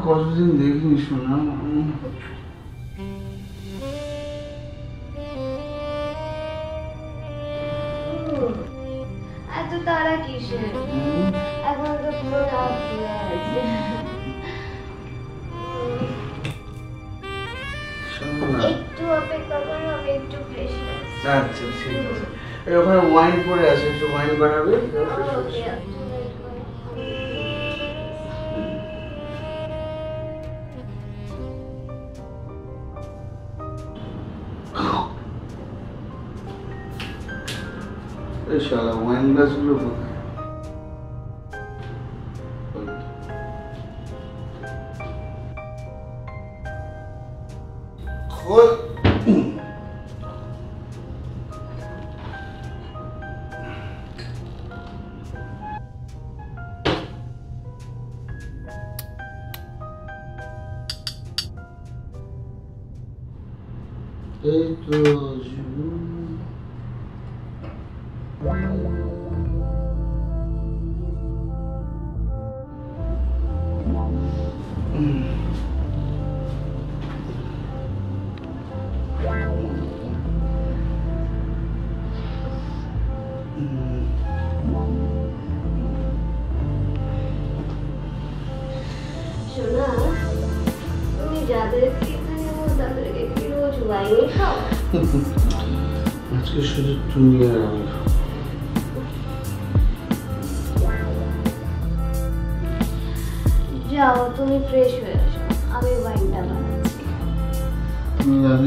তোকে কতদিন দেখিনি শোনা একটু অপেক্ষা আমি একটু আচ্ছা ঠিক আছে ওখানে ওয়াইন পরে আছে একটু ওয়াইন বানাবে Deixa um inglês do jogo. Eight, two, zero. Acho que eu cheiro de tudo, né, যাও তুমি ফ্রেশ হয়ে আসো আমি ওয়াইনটা বানাচ্ছি তুমি যাবে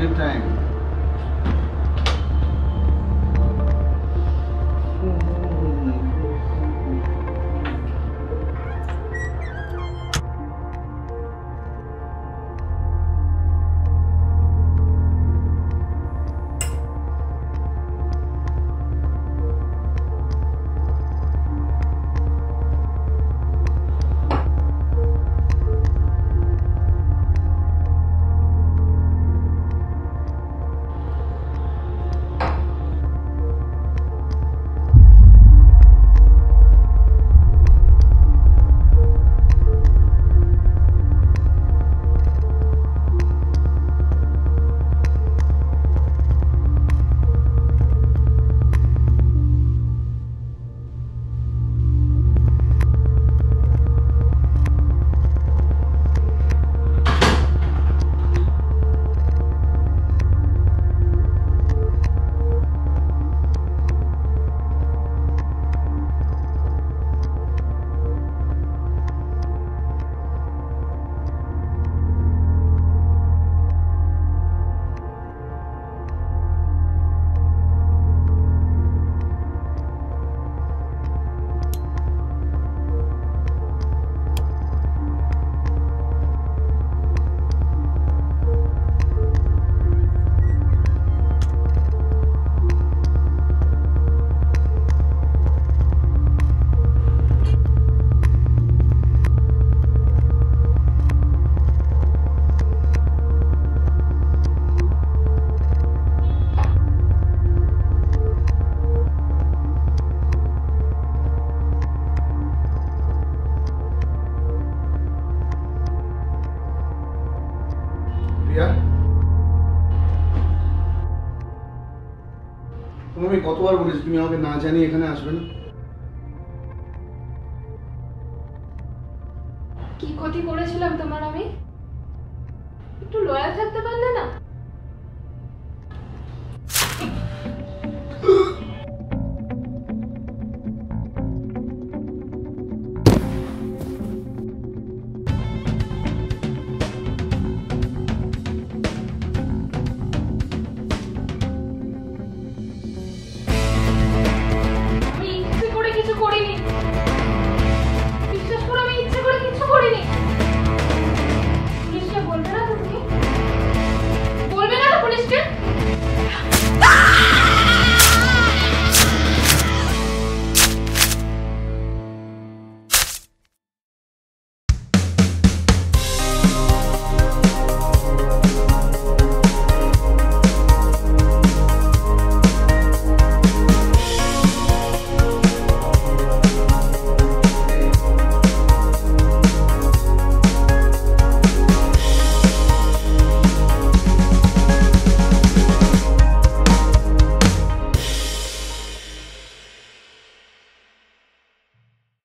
any time. প্রিয়া তোমাকে কতবার বলেছি তুমি আমাকে না জানি এখানে আসবে না কি ক্ষতি করেছিলাম তোমার আমি একটু লয়াল থাকতে পারলে না